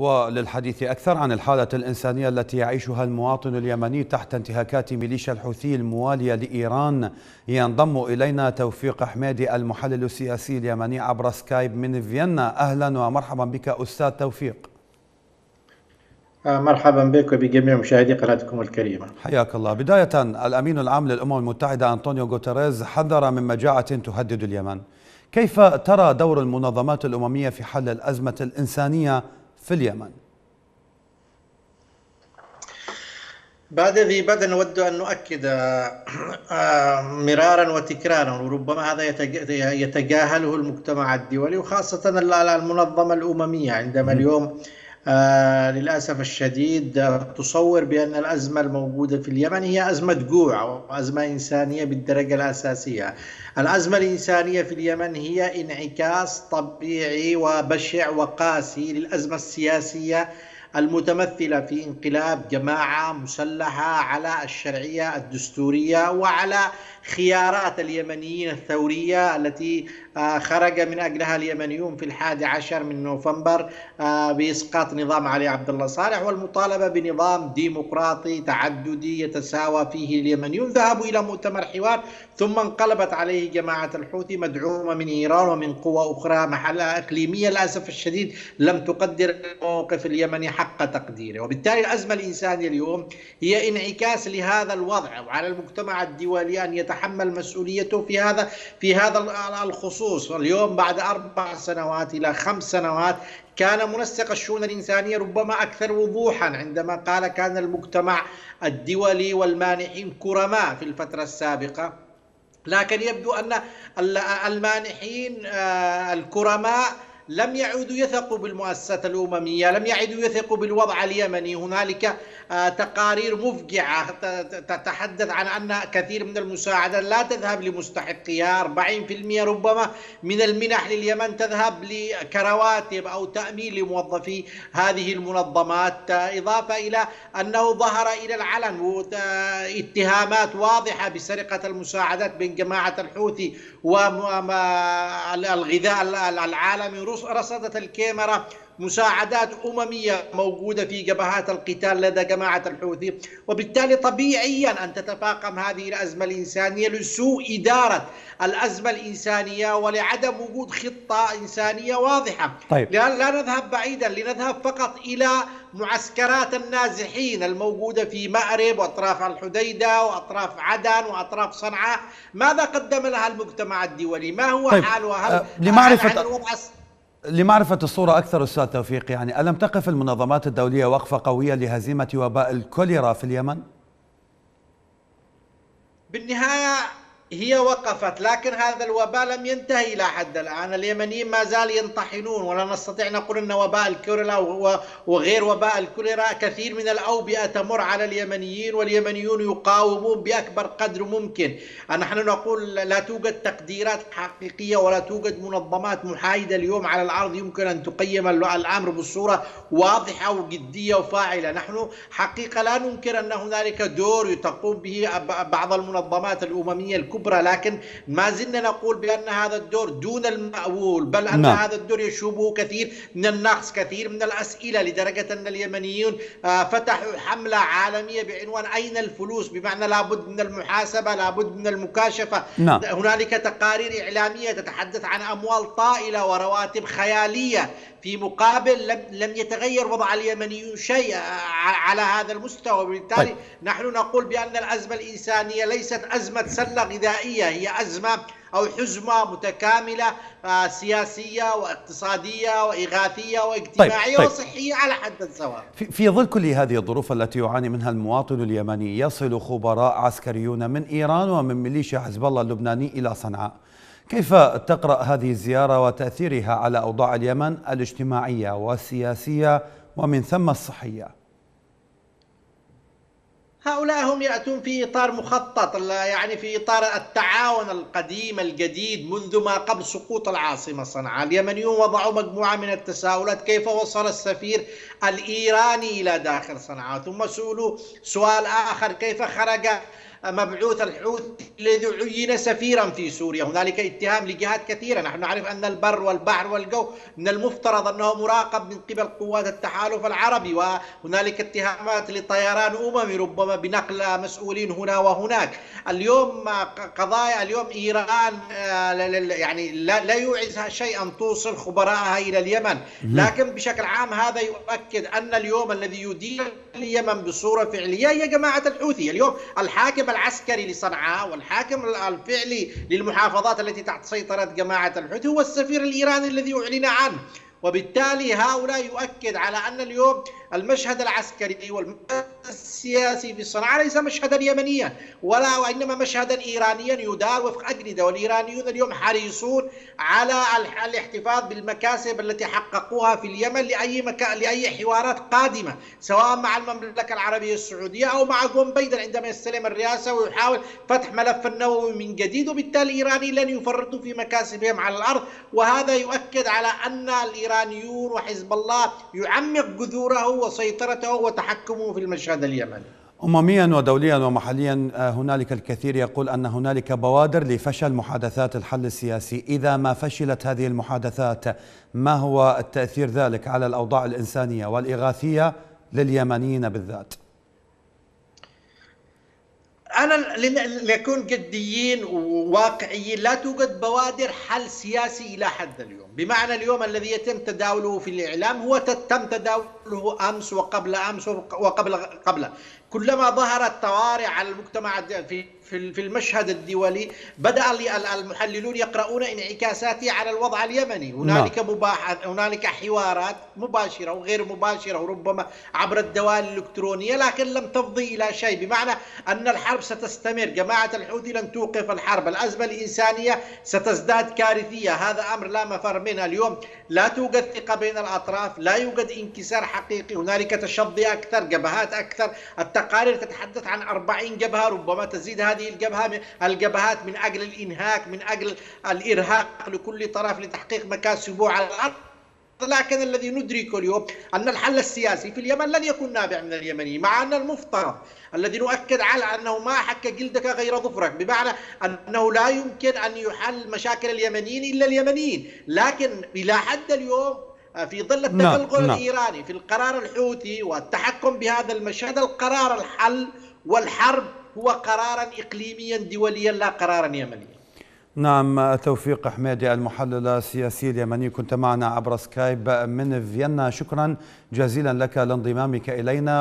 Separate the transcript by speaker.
Speaker 1: وللحديث أكثر عن الحالة الإنسانية التي يعيشها المواطن اليمني تحت انتهاكات ميليشيا الحوثي الموالية لإيران. ينضم إلينا توفيق حميدي المحلل السياسي اليمني عبر سكايب من فيينا. أهلا ومرحبا بك أستاذ توفيق.
Speaker 2: آه، مرحبا بك وبجميع مشاهدي قناتكم الكريمة.
Speaker 1: حياك الله. بداية الأمين العام للأمم المتحدة أنطونيو غوتيريز حذر من مجاعة تهدد اليمن. كيف ترى دور المنظمات الأممية في حل الأزمة الإنسانية في اليمن.
Speaker 2: بعد ذي بدء نود أن نؤكد آه، مرارا وتكرارا وربما هذا يتجاهله المجتمع الدولي وخاصة المنظمة الأممية. عندما اليوم آه للأسف الشديد تصور بأن الأزمة الموجودة في اليمن هي أزمة جوع أو أزمة إنسانية بالدرجة الأساسية. الأزمة الإنسانية في اليمن هي انعكاس طبيعي وبشع وقاسي للأزمة السياسية المتمثلة في انقلاب جماعة مسلحة على الشرعية الدستورية وعلى خيارات اليمنيين الثورية التي خرج من أجلها اليمنيون في الحادي عشر من نوفمبر آه، بإسقاط نظام علي عبد الله صالح والمطالبة بنظام ديمقراطي تعددي يتساوى فيه اليمنيون. ذهبوا إلى مؤتمر حوار ثم انقلبت عليه جماعة الحوثي مدعومة من إيران ومن قوى أخرى. محلها إقليمية للأسف الشديد لم تقدر الموقف اليمني حق تقديره. وبالتالي الأزمة الإنسانية اليوم هي انعكاس لهذا الوضع وعلى المجتمع الدولي أن يتحمل مسؤوليته في هذا في هذا الخصوص. اليوم بعد أربع سنوات إلى خمس سنوات كان منسق الشؤون الإنسانية ربما أكثر وضوحا عندما قال كان المجتمع الدولي والمانحين كرماء في الفترة السابقة. لكن يبدو أن المانحين آه، الكرماء لم يعودوا يثقوا بالمؤسسات الأممية لم يعودوا يثقوا بالوضع اليمني. هنالك آه، تقارير مفجعة تتحدث عن أن كثير من المساعدات لا تذهب لمستحقيها 40% ربما من المنح لليمن تذهب كرواتب أو تأمين لموظفي هذه المنظمات. إضافة إلى أنه ظهر إلى العلن اتهامات واضحة بسرقة المساعدات بين جماعة الحوثي والغذاء العالمي رصدت الكاميرا مساعدات أممية موجودة في جبهات القتال لدى جماعة الحوثي. وبالتالي طبيعيا أن تتفاقم هذه الأزمة الإنسانية لسوء إدارة الأزمة الإنسانية ولعدم وجود خطة إنسانية واضحة. طيب. لا, نذهب بعيدا لنذهب فقط إلى معسكرات النازحين الموجودة في مأرب وأطراف الحديدة وأطراف عدن وأطراف صنعاء. ماذا قدم لها المجتمع الدولي؟ ما هو طيب. حالها؟ هل, أه
Speaker 1: لمعرفة هل الوضع لمعرفة الصورة أكثر أستاذ توفيق يعني ألم تقف المنظمات الدولية وقفة قوية لهزيمة وباء الكوليرا في اليمن؟
Speaker 2: بالنهاية هي وقفت لكن هذا الوباء لم ينتهي إلى حد الآن. اليمنيين ما زال ينطحنون ولا نستطيع نقول أن وباء الكوليرا وغير وباء الكوليرا كثير من الأوبئة تمر على اليمنيين واليمنيون يقاومون بأكبر قدر ممكن. نحن نقول لا توجد تقديرات حقيقية ولا توجد منظمات محايدة اليوم على الأرض يمكن أن تقيم الأمر بصورة واضحة وجدية وفاعلة. نحن حقيقة لا ننكر أن هنالك دور تقوم به بعض المنظمات الأممية الكبرى. الكبرى لكن ما زلنا نقول بأن هذا الدور دون المأول بل أن نعم. هذا الدور يشوبه كثير من النقص كثير من الأسئلة لدرجة أن اليمنيون آه، فتحوا حملة عالمية بعنوان أين الفلوس بمعنى لابد من المحاسبة لابد من المكاشفة نعم. هنالك تقارير إعلامية تتحدث عن أموال طائلة ورواتب خيالية في مقابل لم لم يتغير وضع اليمنيون شيء على هذا المستوى وبالتالي طيب. نحن نقول بأن الأزمة الإنسانية ليست أزمة سلة غذائية هي أزمة أو حزمة متكاملة آه، سياسية واقتصادية وإغاثية واجتماعية طيب. طيب. وصحية على حد سواء
Speaker 1: في, في ظل كل هذه الظروف التي يعاني منها المواطن اليمني يصل خبراء عسكريون من إيران ومن ميليشيا حزب الله اللبناني إلى صنعاء كيف تقرأ هذه الزيارة وتأثيرها على أوضاع اليمن الاجتماعية والسياسية ومن ثم الصحية؟
Speaker 2: هؤلاء هم يأتون في إطار مخطط يعني في إطار التعاون القديم الجديد منذ ما قبل سقوط العاصمة صنعاء. اليمنيون وضعوا مجموعة من التساؤلات كيف وصل السفير الإيراني إلى داخل صنعاء ثم سئلوا سؤال آخر كيف خرج مبعوث الحوثي الذي عين سفيرا في سوريا. هنالك اتهام لجهات كثيرة. نحن نعرف أن البر والبحر والجو من المفترض أنه مراقب من قبل قوات التحالف العربي وهنالك اتهامات لطيران أممي ربما بنقل مسؤولين هنا وهناك. اليوم قضايا اليوم إيران آه، يعني لا يوعز شيء أن توصل خبراءها إلى اليمن. لكن بشكل عام هذا يؤكد أن اليوم الذي يدير اليمن بصورة فعلية هي جماعة الحوثي. اليوم الحاكم العسكري لصنعاء والحاكم الفعلي للمحافظات التي تحت سيطرة جماعة الحوثي هو السفير الإيراني الذي أعلن عنه. وبالتالي هؤلاء يؤكد على أن اليوم المشهد العسكري والمشهد السياسي في صنعاء ليس مشهدا يمنيا ولا وإنما مشهدا إيرانيا يدار وفق أجندة. والإيرانيون اليوم حريصون على الاحتفاظ بالمكاسب التي حققوها في اليمن لأي مكان لأي حوارات قادمة سواء مع المملكة العربية السعودية أو مع جون بيدن عندما يستلم الرئاسة ويحاول فتح ملف النووي من جديد. وبالتالي الإيرانيين لن يفرطوا في مكاسبهم على الأرض. وهذا يؤكد على أن الإيرانيون وحزب الله يعمق جذوره وسيطرته وتحكمه في المشهد اليمني.
Speaker 1: أمميا ودوليا ومحليا آه، هنالك الكثير يقول أن هنالك بوادر لفشل محادثات الحل السياسي. إذا ما فشلت هذه المحادثات ما هو التأثير ذلك على الأوضاع الإنسانية والإغاثية لليمنيين بالذات؟
Speaker 2: أنا لنكون جديين وواقعيين لا توجد بوادر حل سياسي إلى حد اليوم. بمعنى اليوم الذي يتم تداوله في الإعلام هو تم تداوله أمس وقبل أمس وقبل قبل كلما ظهرت طوارئ على المجتمع في في المشهد الدولي بدأ المحللون يقرؤون انعكاساته على الوضع اليمني. هنالك نعم. مباحث هنالك حوارات مباشرة وغير مباشرة وربما عبر الدوال الإلكترونية لكن لم تفضي إلى شيء بمعنى أن الحرب ستستمر. جماعة الحوثي لن توقف الحرب. الأزمة الإنسانية ستزداد كارثية. هذا أمر لا مفر منه. اليوم لا توجد ثقة بين الأطراف لا يوجد انكسار حقيقي. هنالك تشظي أكثر جبهات أكثر. التقارير تتحدث عن 40 جبهة ربما تزيد هذه الجبهة الجبهات من أجل الإنهاك من أجل الإرهاق لكل طرف لتحقيق مكاسبه على الأرض. لكن الذي ندركه اليوم أن الحل السياسي في اليمن لن يكون نابع من اليمنيين مع أن المفترض الذي نؤكد على أنه ما حك جلدك غير ظفرك بمعنى أنه لا يمكن أن يحل مشاكل اليمنيين إلا اليمنيين. لكن إلى حد اليوم في ظل نعم، التغلغل نعم. الإيراني في القرار الحوثي والتحكم بهذا المشهد القرار الحل والحرب هو قرارا إقليميا دوليا لا قرارا يمنيا.
Speaker 1: نعم توفيق حميدي المحلل السياسي اليمني كنت معنا عبر سكايب من فيينا. شكرا جزيلا لك لانضمامك إلينا.